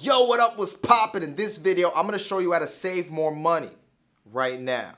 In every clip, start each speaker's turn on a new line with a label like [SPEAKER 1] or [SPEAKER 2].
[SPEAKER 1] Yo, what up? What's poppin'? In this video, I'm gonna show you how to save more money right now.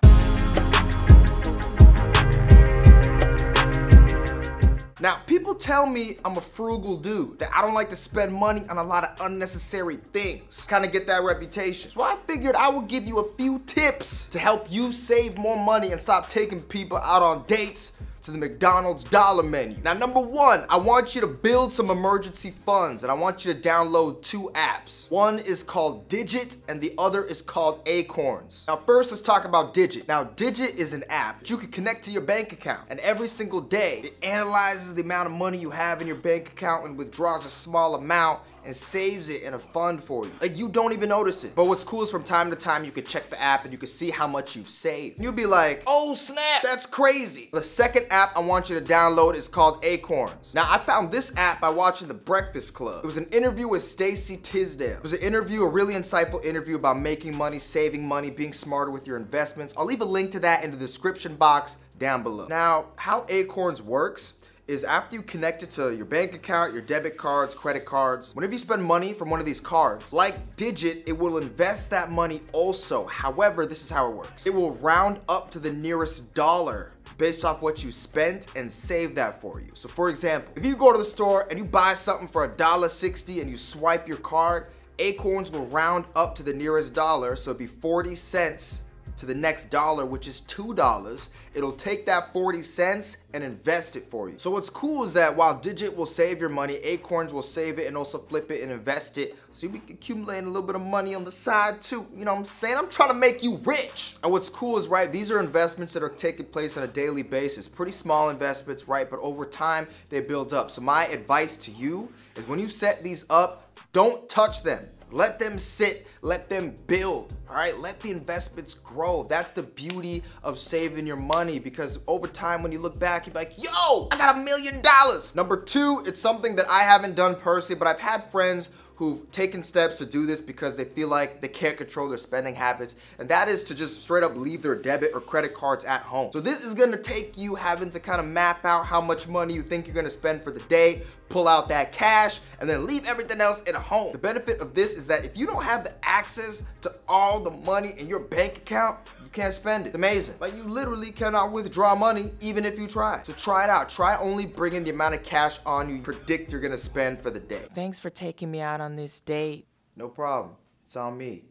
[SPEAKER 1] Now, people tell me I'm a frugal dude, that I don't like to spend money on a lot of unnecessary things. Kind of get that reputation. So I figured I would give you a few tips to help you save more money and stop taking people out on dates to the McDonald's dollar menu. Now, number one, I want you to build some emergency funds and I want you to download two apps. One is called Digit and the other is called Acorns. Now, first, let's talk about Digit. Now, Digit is an app that you can connect to your bank account and every single day, it analyzes the amount of money you have in your bank account and withdraws a small amount and saves it in a fund for you. Like you don't even notice it. But what's cool is from time to time you can check the app and you can see how much you've saved. And you'll be like, oh snap, that's crazy. The second app I want you to download is called Acorns. Now I found this app by watching The Breakfast Club. It was an interview with Stacey Tisdale. It was an interview, a really insightful interview about making money, saving money, being smarter with your investments. I'll leave a link to that in the description box down below. Now, how Acorns works is after you connect it to your bank account, your debit cards, credit cards, whenever you spend money from one of these cards, like Digit, it will invest that money also. However, this is how it works. It will round up to the nearest dollar based off what you spent and save that for you. So for example, if you go to the store and you buy something for $1.60 and you swipe your card, Acorns will round up to the nearest dollar, so it'd be 40 cents to the next dollar, which is $2, it'll take that 40 cents and invest it for you. So what's cool is that while Digit will save your money, Acorns will save it and also flip it and invest it. So you'll be accumulating a little bit of money on the side too. You know what I'm saying? I'm trying to make you rich. And what's cool is, right, these are investments that are taking place on a daily basis. Pretty small investments, right? But over time, they build up. So my advice to you is when you set these up, don't touch them. Let them sit, let them build, all right? Let the investments grow. That's the beauty of saving your money because over time when you look back, you're like, yo, I got a million dollars. Number two, it's something that I haven't done personally, but I've had friends who've taken steps to do this because they feel like they can't control their spending habits, and that is to just straight up leave their debit or credit cards at home. So this is gonna take you having to kind of map out how much money you think you're gonna spend for the day, pull out that cash, and then leave everything else at home. The benefit of this is that if you don't have the access to all the money in your bank account, you can't spend it. Amazing. Like you literally cannot withdraw money even if you try. So try it out. Try only bringing the amount of cash on you, you predict you're gonna spend for the day.
[SPEAKER 2] Thanks for taking me out on this date.
[SPEAKER 1] No problem. It's on me.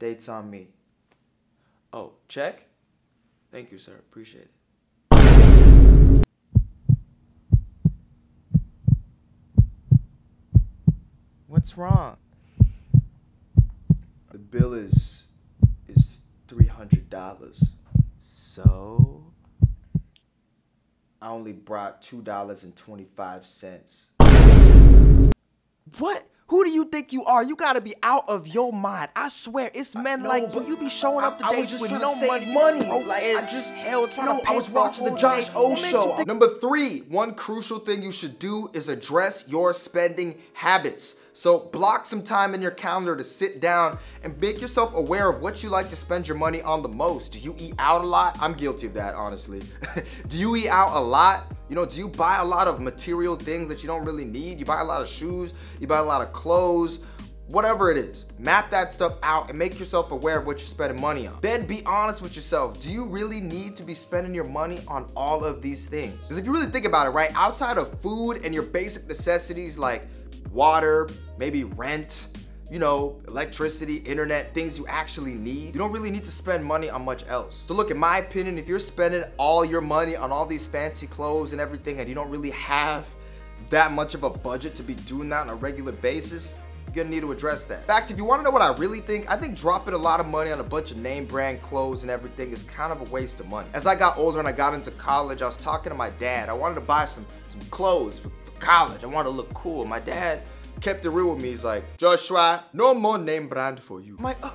[SPEAKER 1] Date's on me. Oh, check? Thank you, sir. Appreciate it.
[SPEAKER 2] What's wrong?
[SPEAKER 1] The bill is $300.
[SPEAKER 2] So?
[SPEAKER 1] I only brought $2.25.
[SPEAKER 2] What? Who do you think you are? You gotta be out of your mind. I swear, it's men like you. You be showing up to dates with no money.
[SPEAKER 1] money. Like I just hell trying no, to pay I was watching the Josh O show. Number three, one crucial thing you should do is address your spending habits. So block some time in your calendar to sit down and make yourself aware of what you like to spend your money on the most. Do you eat out a lot? I'm guilty of that, honestly. do you eat out a lot? You know, do you buy a lot of material things that you don't really need? You buy a lot of shoes, you buy a lot of clothes, whatever it is. Map that stuff out and make yourself aware of what you're spending money on. Then be honest with yourself. Do you really need to be spending your money on all of these things? Because if you really think about it, right, outside of food and your basic necessities like water, maybe rent, you know, electricity, internet, things you actually need. You don't really need to spend money on much else. So look, in my opinion, if you're spending all your money on all these fancy clothes and everything and you don't really have that much of a budget to be doing that on a regular basis, you're gonna need to address that. In fact, if you wanna know what I really think, I think dropping a lot of money on a bunch of name brand clothes and everything is kind of a waste of money. As I got older and I got into college, I was talking to my dad. I wanted to buy some, some clothes for, college. I wanted to look cool. My dad kept it real with me. He's like, Joshua, no more name brand for you.
[SPEAKER 2] My, uh,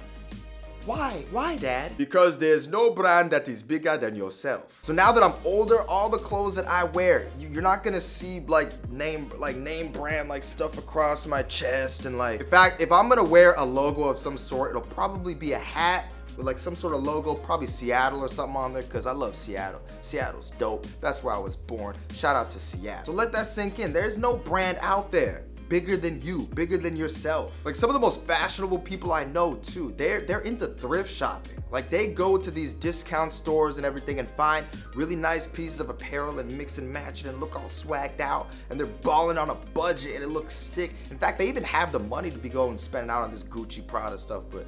[SPEAKER 2] why? Why, Dad?
[SPEAKER 1] Because there's no brand that is bigger than yourself. So now that I'm older, all the clothes that I wear, you, are not gonna see like name, like name brand, like stuff across my chest and like. In fact, if I'm gonna wear a logo of some sort, it'll probably be a hat with like some sort of logo, probably Seattle or something on there, because I love Seattle. Seattle's dope. That's where I was born. Shout out to Seattle. So let that sink in. There's no brand out there bigger than you, bigger than yourself. Like some of the most fashionable people I know too, they're they're into thrift shopping. Like they go to these discount stores and everything and find really nice pieces of apparel and mix and match it and look all swagged out and they're balling on a budget and it looks sick. In fact, they even have the money to be going spending out on this Gucci Prada stuff, but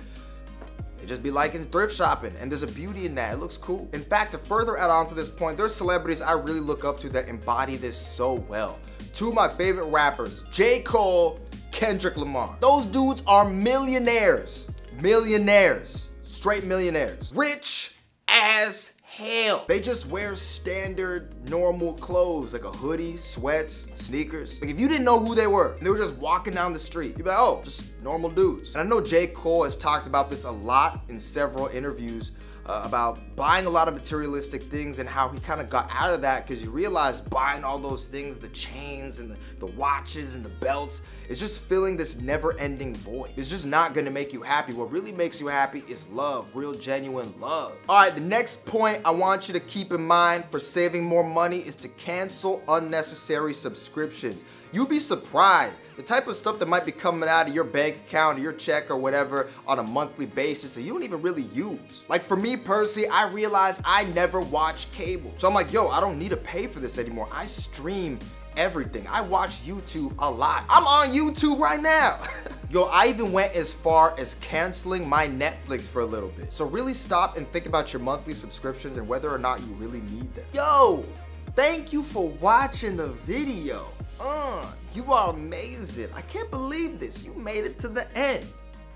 [SPEAKER 1] they just be liking thrift shopping and there's a beauty in that. It looks cool. In fact, to further add on to this point, there's celebrities I really look up to that embody this so well. Two of my favorite rappers, J. Cole, Kendrick Lamar. Those dudes are millionaires. Millionaires. Straight millionaires. Rich as hell. They just wear standard, normal clothes, like a hoodie, sweats, sneakers. Like if you didn't know who they were, and they were just walking down the street, you'd be like, oh, just normal dudes. And I know J. Cole has talked about this a lot in several interviews uh, about buying a lot of materialistic things and how he kind of got out of that because you realize buying all those things, the chains and the, the watches and the belts, is just filling this never-ending void. It's just not gonna make you happy. What really makes you happy is love, real genuine love. All right, the next point I want you to keep in mind for saving more money is to cancel unnecessary subscriptions. You'd be surprised the type of stuff that might be coming out of your bank account or your check or whatever on a monthly basis that you don't even really use. Like for me personally, I realized I never watch cable. So I'm like, yo, I don't need to pay for this anymore. I stream everything. I watch YouTube a lot. I'm on YouTube right now. Yo, I even went as far as canceling my Netflix for a little bit. So really stop and think about your monthly subscriptions and whether or not you really need them. Yo, thank you for watching the video. Uh, you are amazing. I can't believe this. You made it to the end.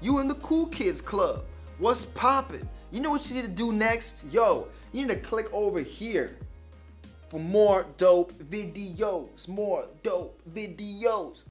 [SPEAKER 1] You in the cool kids club. What's poppin'? You know what you need to do next? Yo, you need to click over here for more dope videos. More dope videos.